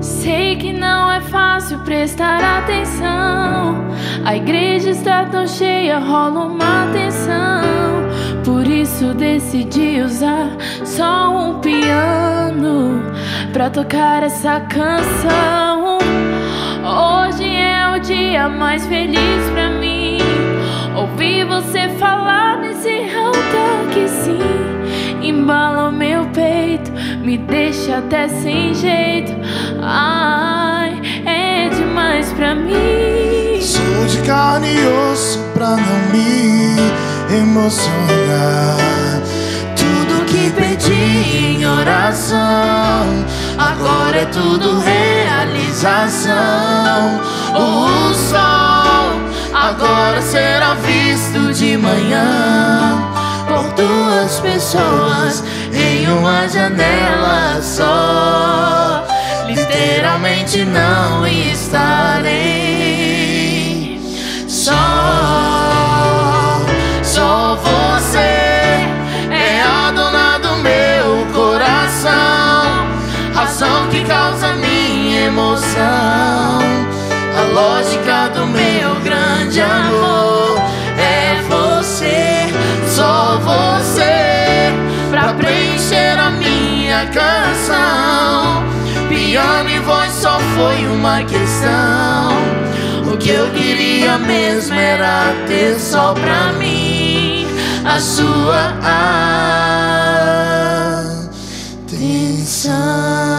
Sei que não é fácil prestar atenção. A igreja está tão cheia, rola uma tensão. Por isso decidi usar só um piano pra tocar essa canção. Hoje é o dia mais feliz pra mim. Ouvir você falar nesse altar que sim, embala o meu peito, me deixa até sem jeito. Ai, é demais pra mim. Sou de carne e osso pra não me emocionar. Tudo que pedi em oração, agora é tudo realização. O sol agora será visto de manhã por duas pessoas em uma janela só. Literalmente não estarei só. Só você é a dona do meu coração, razão que causa minha emoção, a lógica do meu grande amor é você, só você pra preencher a minha canção. Piano e voz só foi uma questão. O que eu queria mesmo era ter só pra mim a sua atenção.